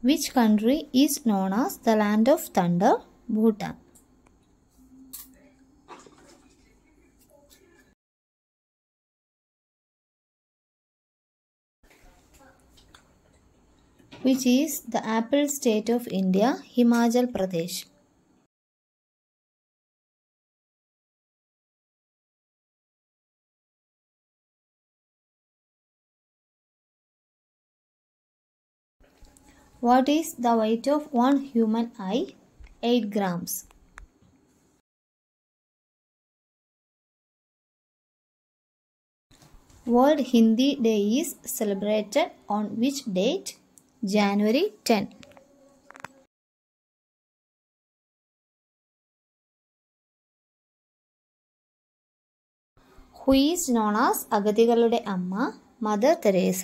Which country is known as the land of thunder? Bhutan. Which is the apple state of India? Himachal Pradesh. What is the weight of one human eye? 8 grams. World Hindi Day is celebrated on which date? January 10. Who is known as അഗതികളുടെ അമ്മ Mother Teresa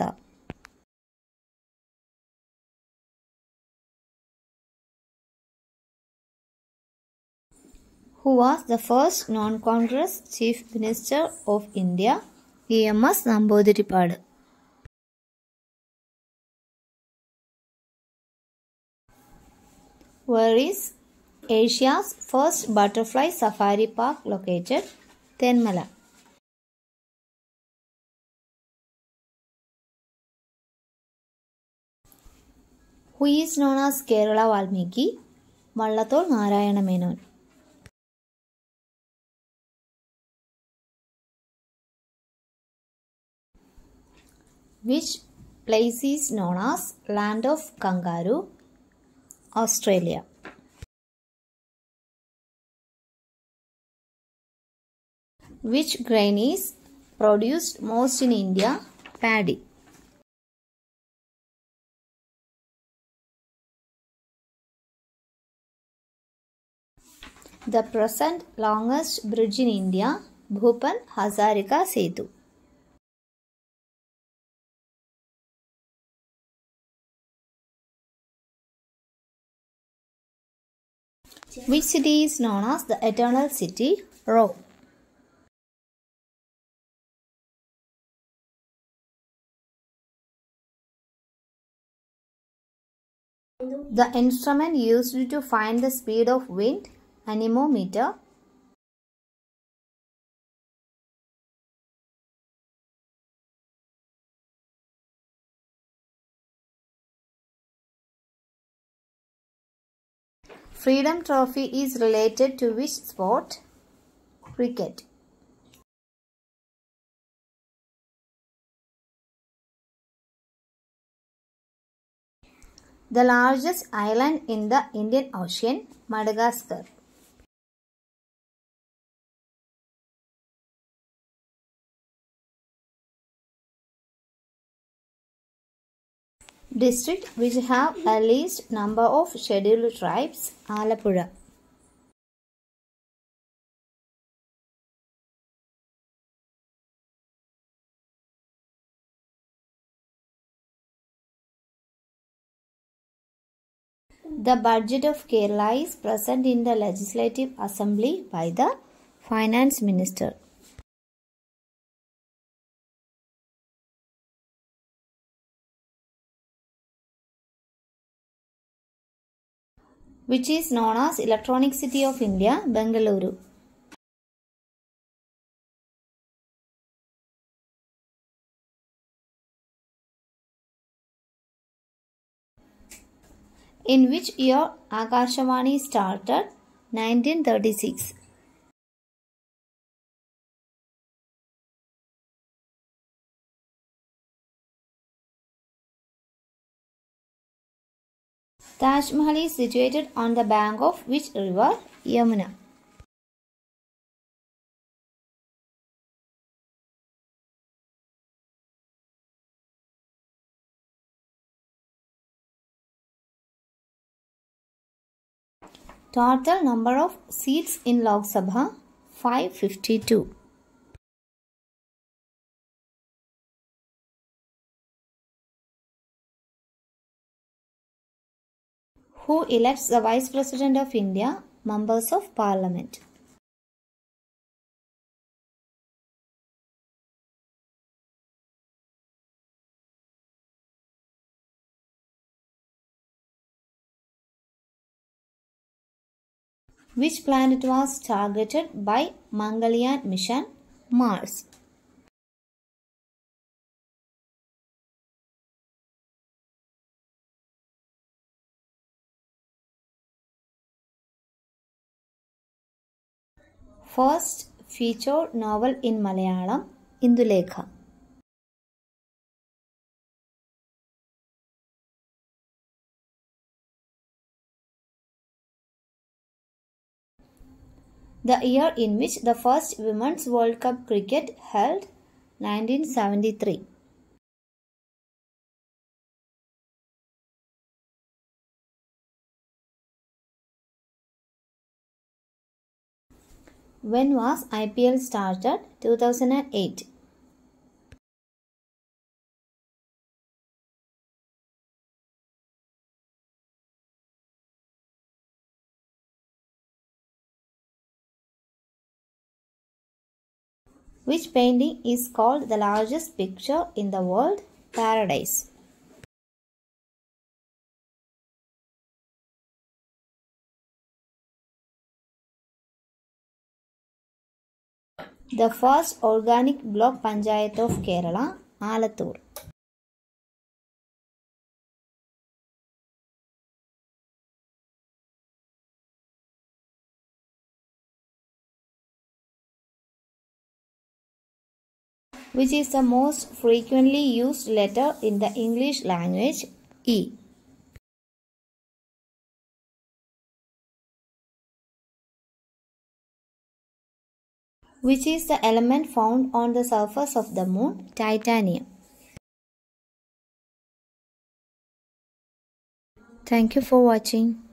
who was the first non-Congress Chief Minister of India. Namboodiripad. Where is Asia's first butterfly safari park located? Tenmala. Who is known as Kerala Valmiki? Vallathol Narayana Menon. Which place is known as Land of Kangaroo, Australia? Which grain is produced most in India? Paddy. The present longest bridge in India, Bhupen Hazarika Setu. Which city is known as the Eternal City? Rome. The instrument used to find the speed of wind, anemometer. Freedom Trophy is related to which sport? Cricket. The largest island in the Indian Ocean, Madagascar. District which have a least number of scheduled tribes, Alappuzha. The budget of Kerala is present in the Legislative Assembly by the Finance Minister. Which is known as Electronic City of India, Bengaluru. In which year Akashavani started? 1936. Taj Mahal is situated on the bank of which river? Yamuna. Total number of seats in Lok Sabha 552. who elects the Vice President of India, members of parliament. Which planet was targeted by Mangalyaan mission? Mars. First feature novel in Malayalam, Indulekha. The year in which the first Women's World Cup cricket held 1973. When was IPL started? 2008. Which painting is called the largest picture in the world? Paradise. The first organic block panchayat of Kerala, Alathur. Which is the most frequently used letter in the English language? E. Which is the element found on the surface of the moon? Titanium. Thank you for watching.